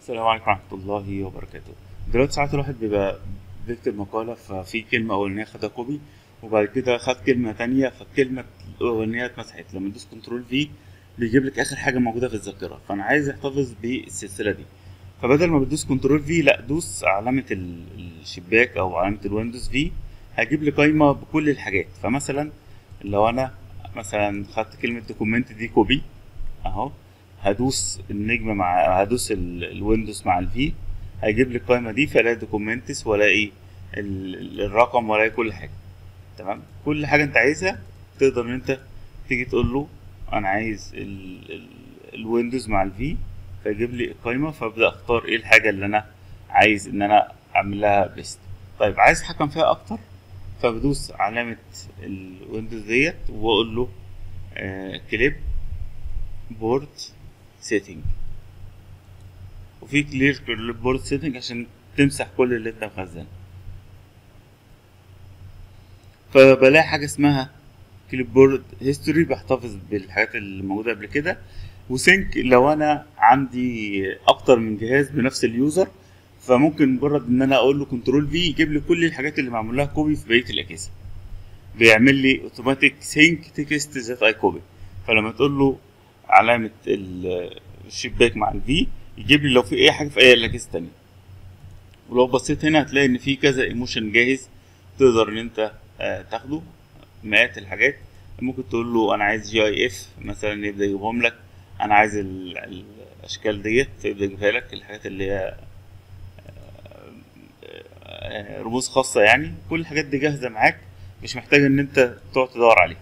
السلام عليكم ورحمة الله وبركاته. دلوقتي ساعات الواحد بيبقى بيكتب مقالة ففي كلمة أولانية خدها copy وبعد كده خد كلمة تانية فالكلمة الأولانية اتمسحت. لما تدوس Ctrl V بيجيب لك آخر حاجة موجودة في الذاكرة. فأنا عايز أحتفظ بالسلسلة دي. فبدل ما بتدوس Ctrl V لأ دوس علامة ال- الشباك أو علامة ال Windows V هيجيب لي قايمة بكل الحاجات. فمثلا لو أنا مثلا خدت كلمة document دي copy أهو. هدوس النجمة مع هدوس ال- Windows مع ال V هيجيب لي القائمة دي فألاقي documents وألاقي ال- ال- الرقم وألاقي كل حاجة. تمام؟ كل حاجة أنت عايزها تقدر إن أنت تيجي تقول له أنا عايز ال- ال- Windows مع ال V فيجيب لي القائمة فأبدأ أختار إيه الحاجة اللي أنا عايز إن أنا أعمل لها paste طيب عايز أتحكم فيها أكتر فبدوس علامة ال Windows ديت وأقول له clipboard setting وفي clear board setting عشان تمسح كل اللي انت مخزنه. فبلاقي حاجة اسمها clipboard history بحتفظ بالحاجات اللي موجودة قبل كده. و sync لو أنا عندي أكتر من جهاز بنفس ال user فممكن مجرد إن أنا أقول له Ctrl V يجيب لي كل الحاجات اللي معمول لها copy في بقية الأجهزة. بيعمل لي automatic sync text that I copy فلما تقول له علامة ال- الشباك مع ال V يجيب لي لو في أي حاجة في أي الاجهزه التانية ولو بصيت هنا هتلاقي إن في كذا emotion جاهز تقدر إن أنت آه، تاخده. مئات الحاجات. ممكن تقول له أنا عايز GIF مثلا يبدأ يجيبهم لك. أنا عايز ال- ال- الأشكال ديت فيبدا يجيبها لك. الحاجات اللي هي آه، رموز خاصة يعني. كل الحاجات دي جاهزة معاك. مش محتاج إن أنت تقعد تدور عليها.